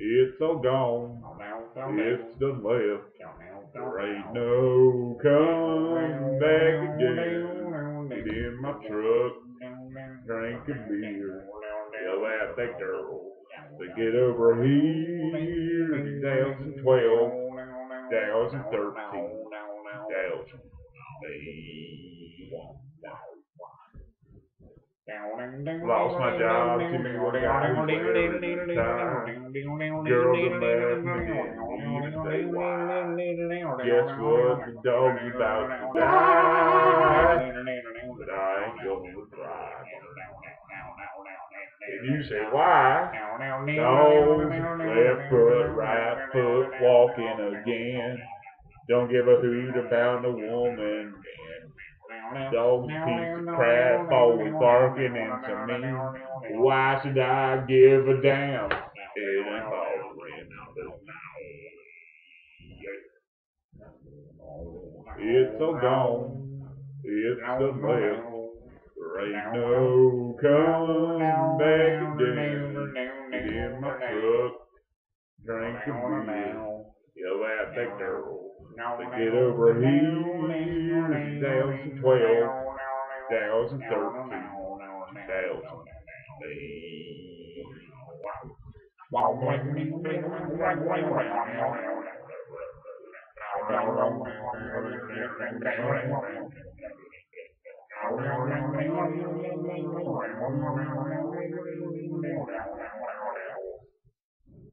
It's all gone. It's done left. There ain't no coming back again. Get in my truck, drink a beer, yell at that girl. To get over here, 2012, 2013, 2000. Lost my job, to was wearing at the time. Girl that left me didn't even say. Guess what? The dog's about to die. But I ain't gonna cry. And you say why? Dogs, left foot, right foot, walking again. Don't give a hoot about the woman. Dog's piece of crap, always barking into me. Why should I give a damn? It ain't bothering It's all gone. It's the left. There ain't no coming back again. In my truck, drink a beer, yell at that girl. To get over here, 2012, 2013,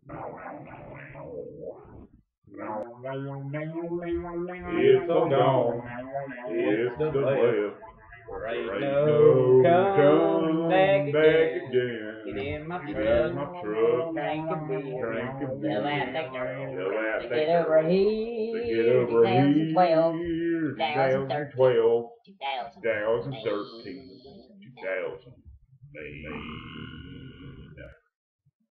2000. It's all gone. It's the left. There ain't There ain't no no coming back back again. again. Get in my Get in my truck, truck, drink a beer, drink a beer, yell at that girl. yell at To that get girl. over To here, get over 2012, here, 2013, 2012, 2000. 2013, 2000.